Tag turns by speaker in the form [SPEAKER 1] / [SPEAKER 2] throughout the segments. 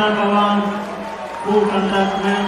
[SPEAKER 1] number one, full contact men.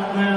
[SPEAKER 1] Full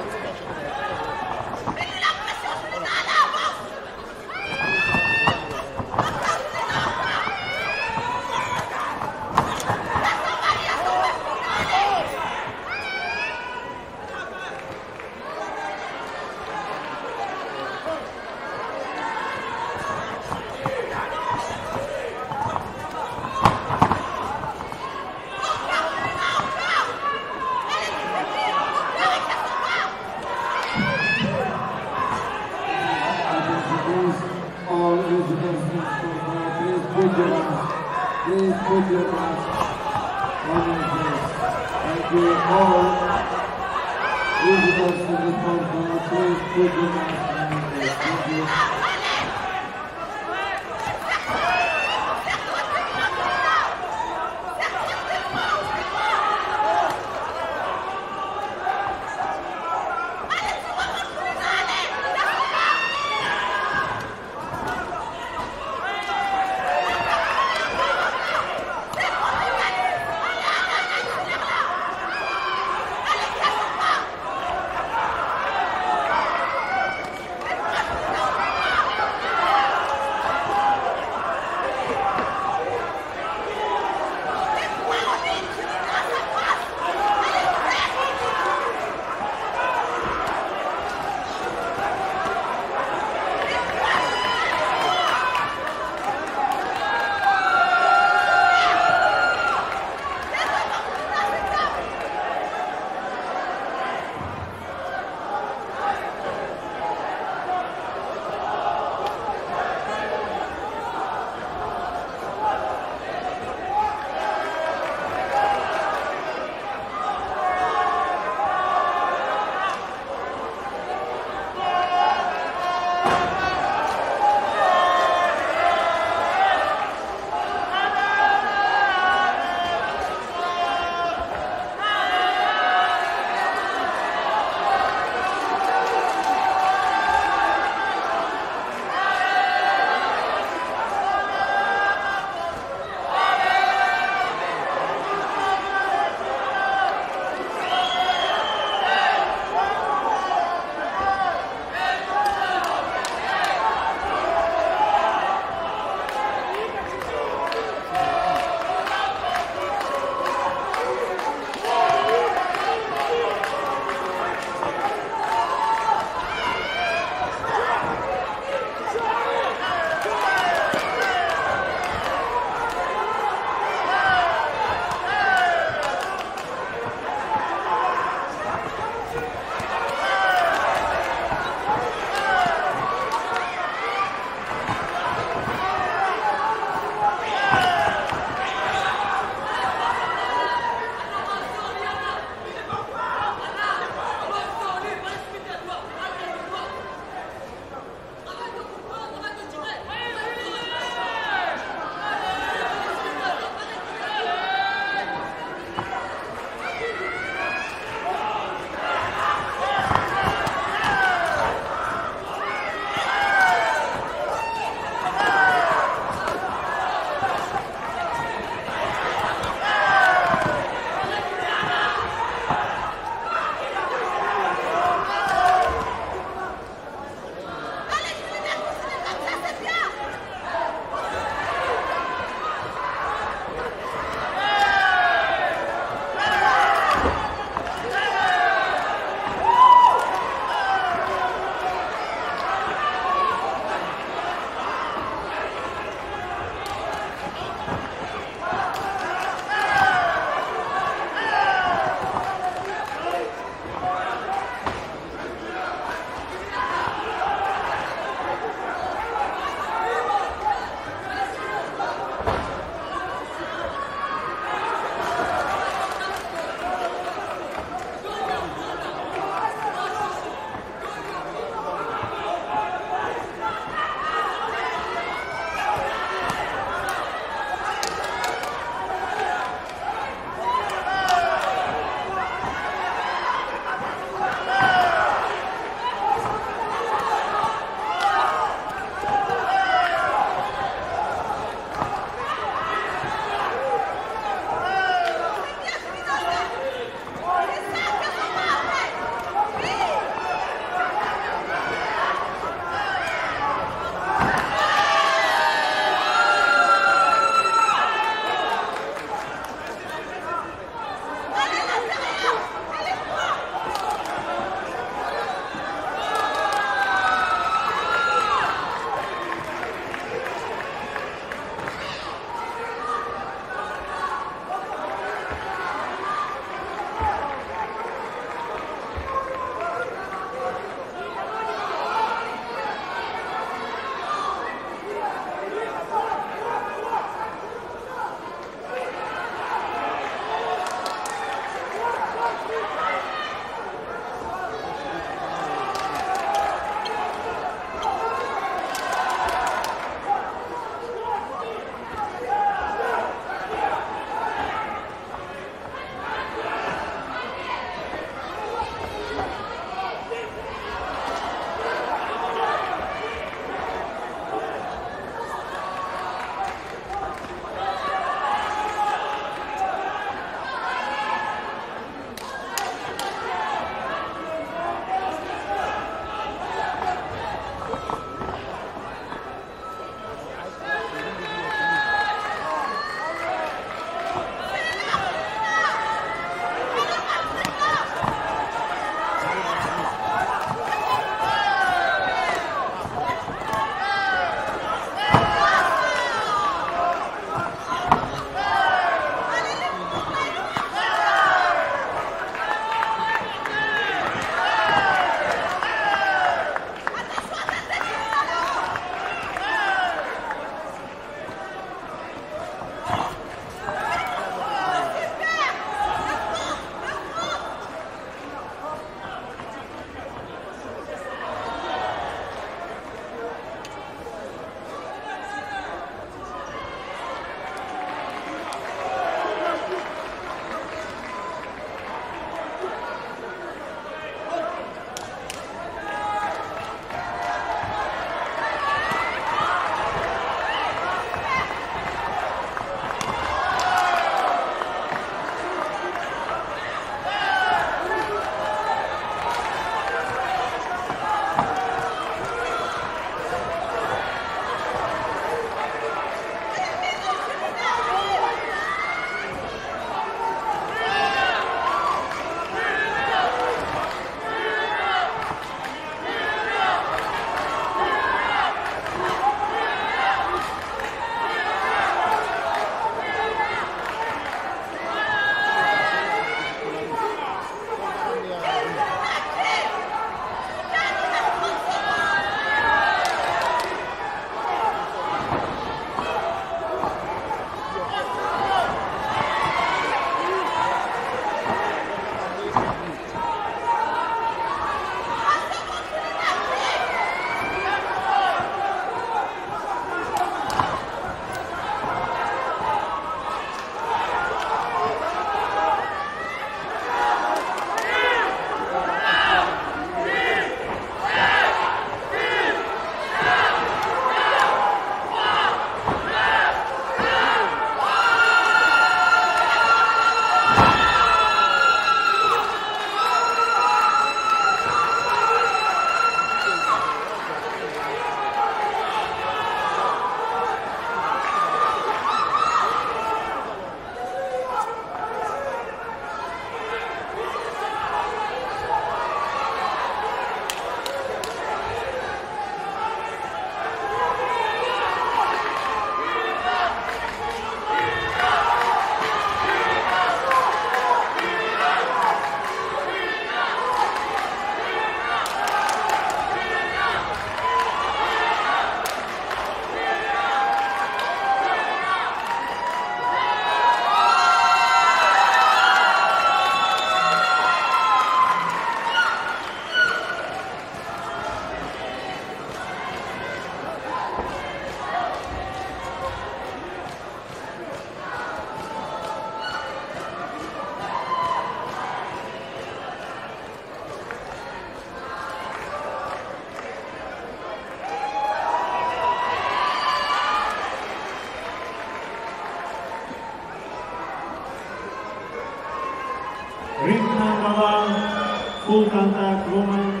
[SPEAKER 1] contact woman,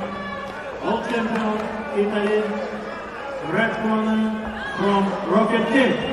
[SPEAKER 1] world champion, Italy, red corner from Rocket Kid.